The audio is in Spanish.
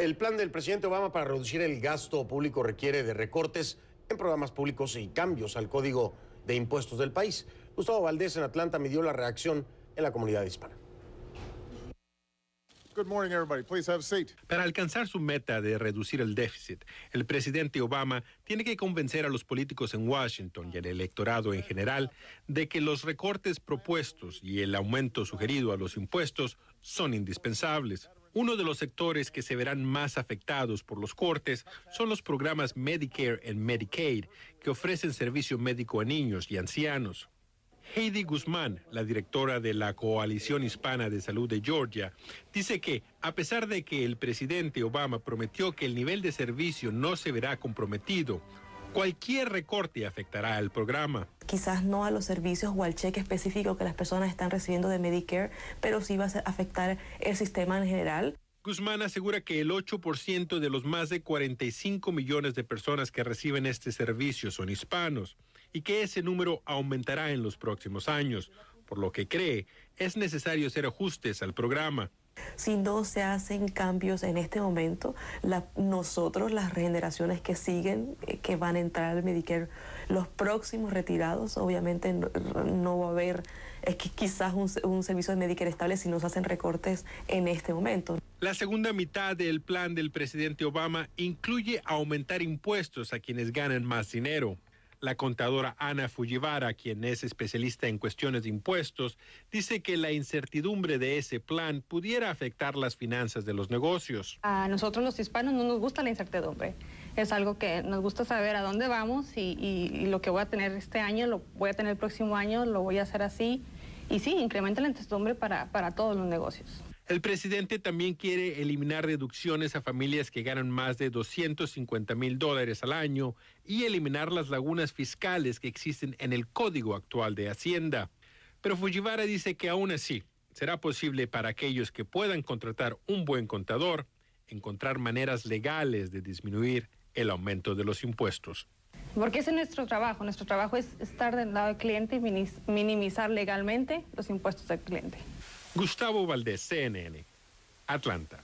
El plan del presidente Obama para reducir el gasto público requiere de recortes en programas públicos y cambios al código de impuestos del país. Gustavo Valdés en Atlanta midió la reacción en la comunidad hispana. Para alcanzar su meta de reducir el déficit, el presidente Obama tiene que convencer a los políticos en Washington y al electorado en general de que los recortes propuestos y el aumento sugerido a los impuestos son indispensables. Uno de los sectores que se verán más afectados por los cortes son los programas Medicare y Medicaid, que ofrecen servicio médico a niños y ancianos. Heidi Guzmán, la directora de la Coalición Hispana de Salud de Georgia, dice que, a pesar de que el presidente Obama prometió que el nivel de servicio no se verá comprometido, cualquier recorte afectará al programa. Quizás no a los servicios o al cheque específico que las personas están recibiendo de Medicare, pero sí va a afectar el sistema en general. Guzmán asegura que el 8% de los más de 45 millones de personas que reciben este servicio son hispanos y que ese número aumentará en los próximos años, por lo que cree es necesario hacer ajustes al programa. Si no se hacen cambios en este momento, nosotros, las generaciones que siguen, eh, que van a entrar al Medicare, los próximos retirados, obviamente no, va a haber es que quizás un, un, servicio de Medicare estable si no se hacen recortes en este momento. La segunda mitad del plan del presidente Obama incluye aumentar impuestos a quienes ganan más dinero. La contadora Ana Fujiwara, quien es especialista en cuestiones de impuestos, dice que la incertidumbre de ese plan pudiera afectar las finanzas de los negocios. A nosotros los hispanos no nos gusta la incertidumbre. Es algo que nos gusta saber a dónde vamos y, lo que voy a tener este año lo voy a tener el próximo año, lo voy a hacer así. Y sí, incrementa la incertidumbre para, para todos los negocios. El presidente también quiere eliminar deducciones a familias que ganan más de 250 mil dólares al año y eliminar las lagunas fiscales que existen en el código actual de Hacienda. Pero Fujiwara dice que aún así será posible para aquellos que puedan contratar un buen contador encontrar maneras legales de disminuir el aumento de los impuestos. Porque ese es nuestro trabajo. Nuestro trabajo es estar del lado del cliente y minimizar legalmente los impuestos del cliente. Gustavo Valdés, CNN, Atlanta.